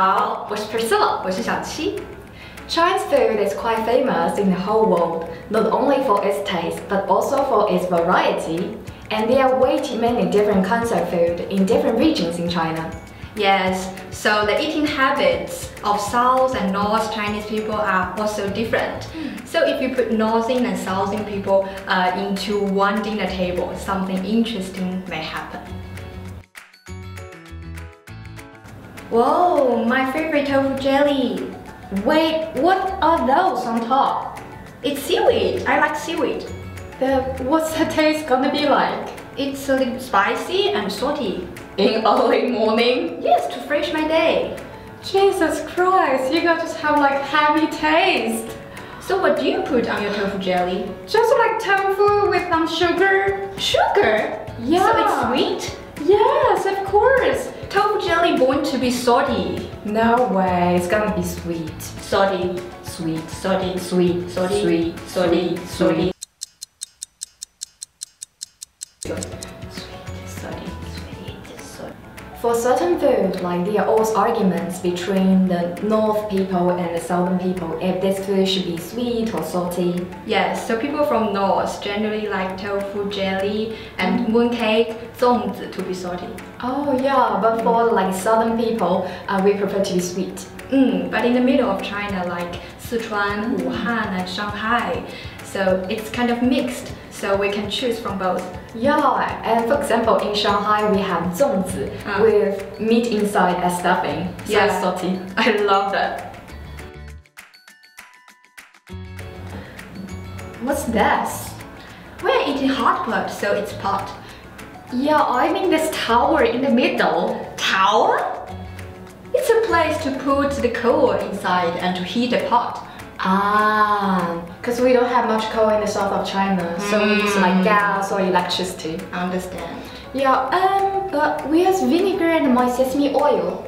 好，我是 Priscilla，我是小七。 Chinese food is quite famous in the whole world, not only for its taste, but also for its variety. And there are way too many different kinds of food in different regions in China. Yes, so the eating habits of South and North Chinese people are also different. So if you put Northern and Southern people uh, into one dinner table, something interesting may happen. my favorite tofu jelly. Wait, what are those on top? It's seaweed. I like seaweed. The, what's the taste gonna be like? It's a little spicy and salty. In early morning? Yes, to fresh my day. Jesus Christ, you guys just have like heavy taste. So what do you put on your tofu jelly? Just like tofu with some sugar. Sugar? Yeah. So it's sweet? Yes, of course. Tofu jelly born to be salty. No way, it's gonna be sweet. Salty, Sweet. salty, sweet, salty, Sweet, salty, sweet, salty. Sweet. For certain food, like there are always arguments between the North people and the Southern people if this food should be sweet or salty. Yes, so people from North generally like tofu jelly and mooncake, 粽子 to be salty. Oh yeah, but for like Southern people, uh, we prefer to be sweet. Mm, but in the middle of China, like Sichuan, Wuhan, and Shanghai, so it's kind of mixed. So we can choose from both. Yeah, and for example, in Shanghai we have 粽子 Ah. with meat inside as stuffing. So Yeah. salty. I love that. What's this? We're eating hot pot, so it's pot. Yeah, I mean this tower in the middle. Tower? It's a place to put the coal inside and to heat the pot. Ah, because we don't have much coal in the south of China, so we use like gas or electricity. I understand? Yeah, um, but we use vinegar and my sesame oil.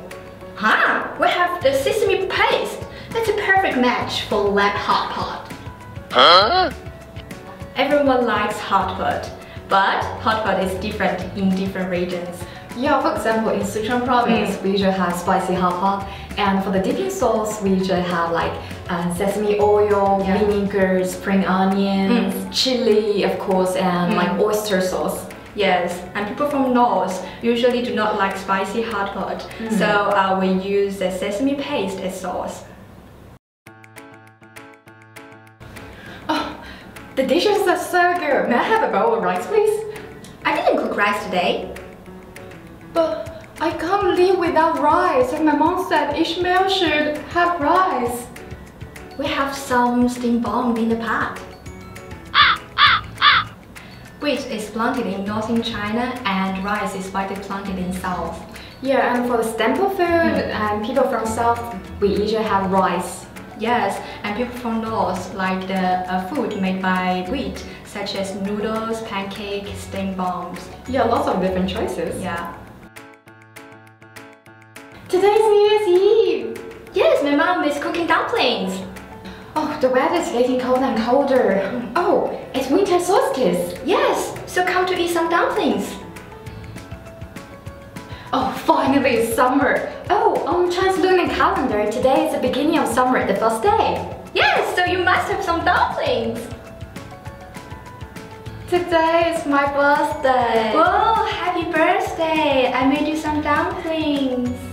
Huh? We have the sesame paste. That's a perfect match for lamb hot pot. Huh? Everyone likes hot pot, but hot pot is different in different regions. Yeah, for example, in Sichuan province, we usually have spicy hot pot, and for the dipping sauce, we usually have like uh, sesame oil, Yeah. vinegar, spring onions, chili, of course, and like oyster sauce. Yes, and people from North usually do not like spicy hot pot, so uh, we use the sesame paste as sauce. Oh, the dishes are so good. May I have a bowl of rice, please? I didn't cook rice today. But I can't live without rice, and my mom said each meal should have rice. We have some steam bomb in the pot. Wheat is planted in northern China and rice is widely planted in south. Yeah, and for the staple food, and people from south, we usually have rice. Yes, and people from north like the uh, food made by wheat, such as noodles, pancake, steam bombs. Yeah, lots of different choices. Yeah. Today's New Year's Eve. Yes, my mom is cooking dumplings. Oh, the weather's getting colder and colder. Oh, it's winter solstice. Yes, so come to eat some dumplings. Oh, finally it's summer. Oh, on Chinese lunar calendar, today is the beginning of summer, the first day. Yes, so you must have some dumplings. Today is my birthday. Whoa, happy birthday! I made you some dumplings.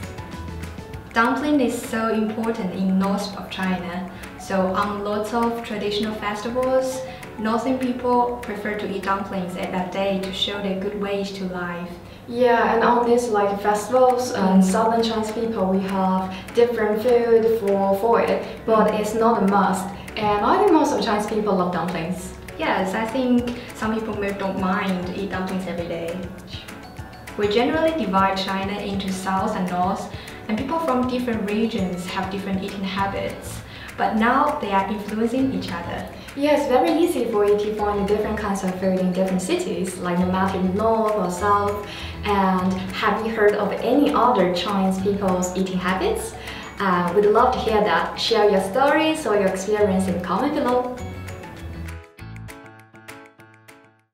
Dumpling is so important in north of China. So on lots of traditional festivals, northern people prefer to eat dumplings at that day to show their good ways to life. Yeah, and on these like festivals, um, southern Chinese people we have different food for for it, but it's not a must. And I think most of Chinese people love dumplings. Yes, I think some people may don't mind eat dumplings every day. We generally divide China into south and north, and people from different regions have different eating habits. But now they are influencing each other. Yeah, it's very easy for you to find different kinds of food in different cities, like no matter north or south. And have you heard of any other Chinese people's eating habits? Uh, we'd love to hear that. Share your stories or your experience in the comment below.